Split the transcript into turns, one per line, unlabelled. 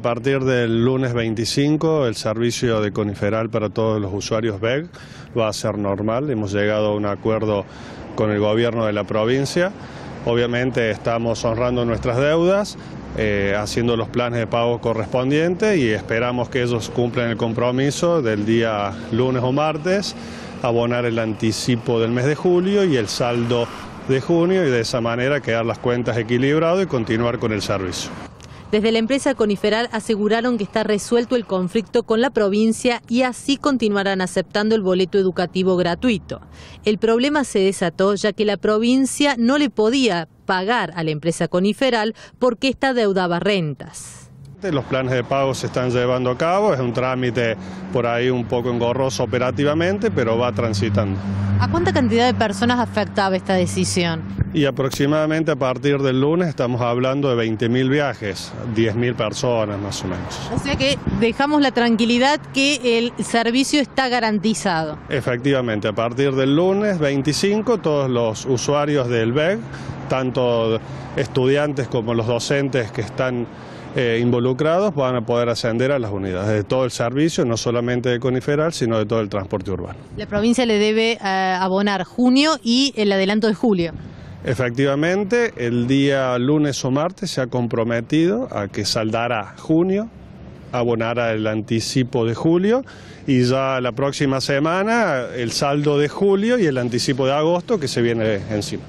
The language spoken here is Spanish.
A partir del lunes 25 el servicio de Coniferal para todos los usuarios BEG va a ser normal. Hemos llegado a un acuerdo con el gobierno de la provincia. Obviamente estamos honrando nuestras deudas, eh, haciendo los planes de pago correspondientes y esperamos que ellos cumplan el compromiso del día lunes o martes, abonar el anticipo del mes de julio y el saldo de junio y de esa manera quedar las cuentas equilibradas y continuar con el servicio.
Desde la empresa Coniferal aseguraron que está resuelto el conflicto con la provincia y así continuarán aceptando el boleto educativo gratuito. El problema se desató ya que la provincia no le podía pagar a la empresa Coniferal porque esta deudaba rentas.
Los planes de pago se están llevando a cabo, es un trámite por ahí un poco engorroso operativamente, pero va transitando.
¿A cuánta cantidad de personas afectaba esta decisión?
Y aproximadamente a partir del lunes estamos hablando de 20.000 viajes, 10.000 personas más o menos.
O sea que dejamos la tranquilidad que el servicio está garantizado.
Efectivamente, a partir del lunes 25 todos los usuarios del BEG, tanto estudiantes como los docentes que están eh, involucrados van a poder ascender a las unidades de todo el servicio, no solamente de Coniferal, sino de todo el transporte urbano.
La provincia le debe eh, abonar junio y el adelanto de julio.
Efectivamente, el día lunes o martes se ha comprometido a que saldará junio, abonará el anticipo de julio y ya la próxima semana el saldo de julio y el anticipo de agosto que se viene encima.